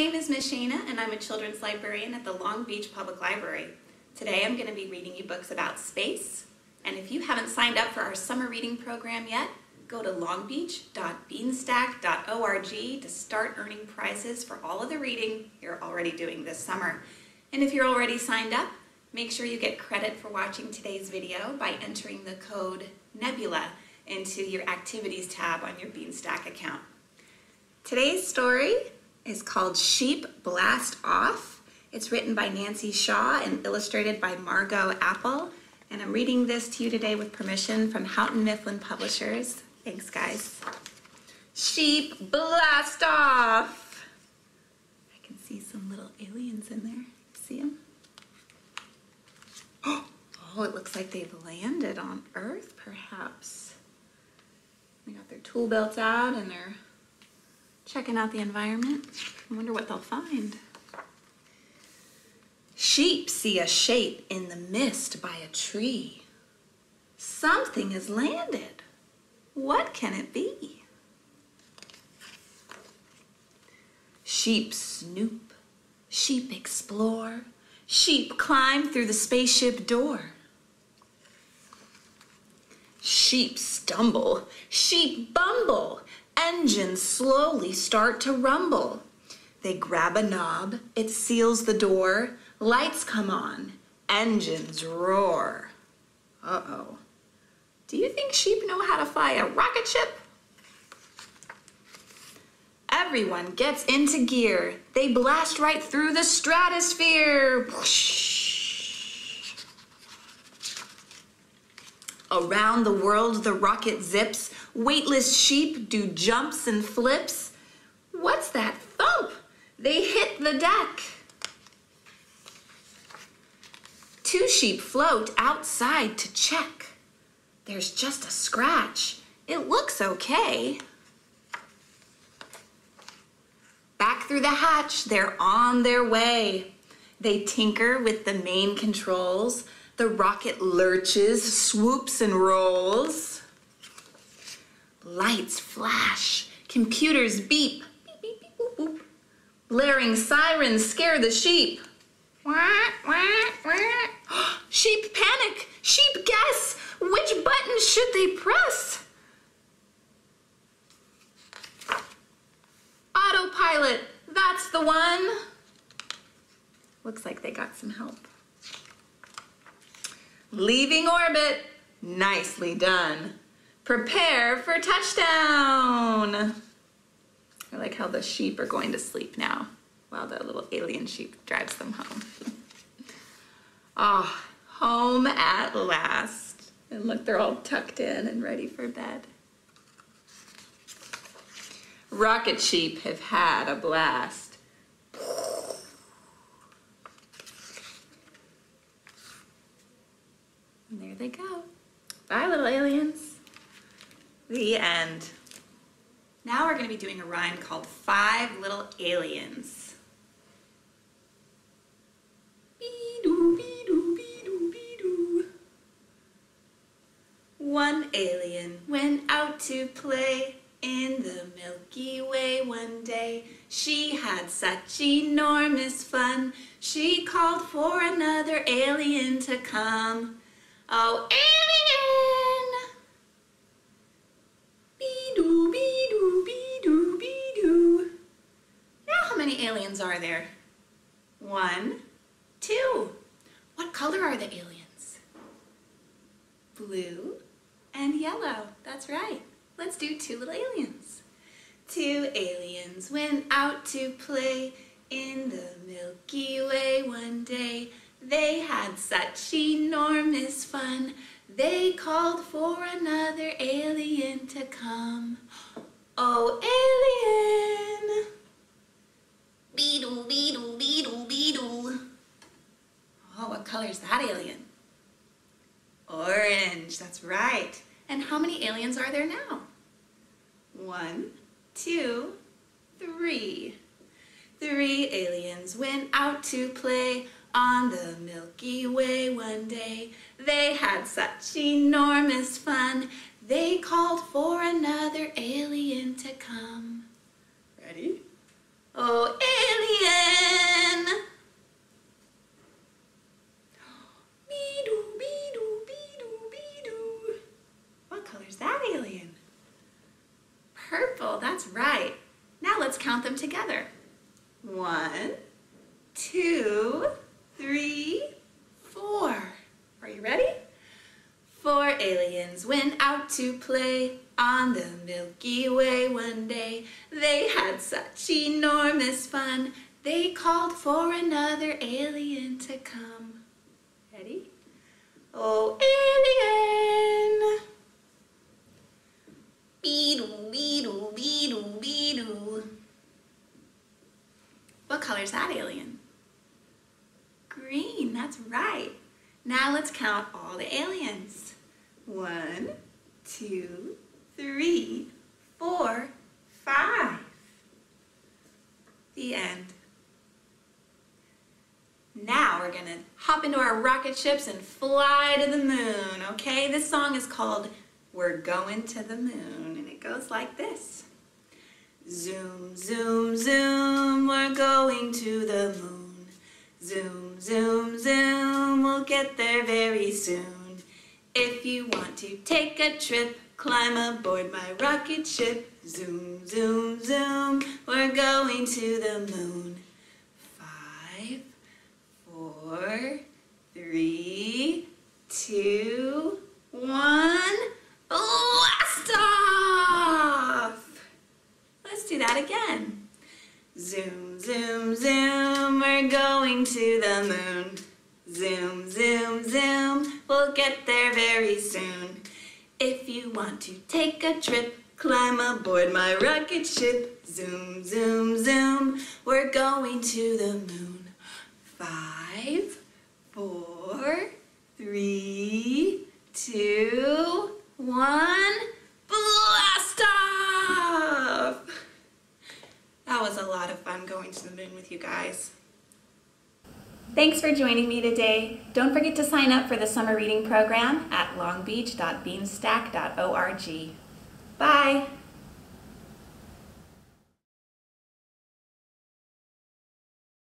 name is Miss Shana and I'm a children's librarian at the Long Beach Public Library. Today I'm going to be reading you books about space. And if you haven't signed up for our summer reading program yet, go to longbeach.beanstack.org to start earning prizes for all of the reading you're already doing this summer. And if you're already signed up, make sure you get credit for watching today's video by entering the code NEBULA into your Activities tab on your Beanstack account. Today's story is called Sheep Blast Off. It's written by Nancy Shaw and illustrated by Margot Apple. And I'm reading this to you today with permission from Houghton Mifflin Publishers. Thanks, guys. Sheep Blast Off! I can see some little aliens in there. See them? Oh, it looks like they've landed on Earth, perhaps. They got their tool belts out and they're checking out the environment. I wonder what they'll find. Sheep see a shape in the mist by a tree. Something has landed. What can it be? Sheep snoop, sheep explore, sheep climb through the spaceship door. Sheep stumble, sheep bumble, engines slowly start to rumble. They grab a knob, it seals the door, lights come on, engines roar. Uh-oh. Do you think sheep know how to fly a rocket ship? Everyone gets into gear. They blast right through the stratosphere. Around the world the rocket zips. Weightless sheep do jumps and flips. What's that thump? They hit the deck. Two sheep float outside to check. There's just a scratch. It looks okay. Back through the hatch, they're on their way. They tinker with the main controls. The rocket lurches, swoops, and rolls. Lights flash, computers beep, beep, beep, beep, boop, boop. Blaring sirens scare the sheep. Sheep panic, sheep guess. Which button should they press? Autopilot, that's the one. Looks like they got some help. Leaving orbit, nicely done. Prepare for touchdown. I like how the sheep are going to sleep now while the little alien sheep drives them home. Ah, oh, home at last. And look, they're all tucked in and ready for bed. Rocket sheep have had a blast. And there they go. Bye, little aliens. The end. Now we're going to be doing a rhyme called Five Little Aliens. Be-doo, be-doo, be-doo, be-doo. One alien went out to play in the Milky Way one day. She had such enormous fun. She called for another alien to come. Oh, alien! Aliens are there? One, two. What color are the aliens? Blue and yellow. That's right. Let's do two little aliens. Two aliens went out to play in the Milky Way one day. They had such enormous fun. They called for another alien to come. Oh, alien! Beetle, beetle, beetle, beetle. Oh, what color is that alien? Orange, that's right. And how many aliens are there now? One, two, three. Three aliens went out to play on the Milky Way one day. They had such enormous fun. They called for another alien to come. Ready? Oh, count them together. One, two, three, four. Are you ready? Four aliens went out to play on the Milky Way one day. They had such enormous fun. They called for another alien to come. Ready? Oh, alien! Beedle, beedle, beedle, beedle. What color's that alien? Green, that's right. Now let's count all the aliens. One, two, three, four, five. The end. Now we're gonna hop into our rocket ships and fly to the moon, okay? This song is called We're Going to the Moon, and it goes like this. Zoom, zoom, zoom, we're going to the moon. Zoom, zoom, zoom, we'll get there very soon. If you want to take a trip, climb aboard my rocket ship. Zoom, zoom, zoom, we're going to the moon. Five, four, three, Zoom, zoom, zoom, we'll get there very soon. If you want to take a trip, climb aboard my rocket ship. Zoom, zoom, zoom, we're going to the moon. Five, four, three, two, one, blast off! That was a lot of fun going to the moon with you guys. Thanks for joining me today. Don't forget to sign up for the summer reading program at longbeach.beanstack.org. Bye!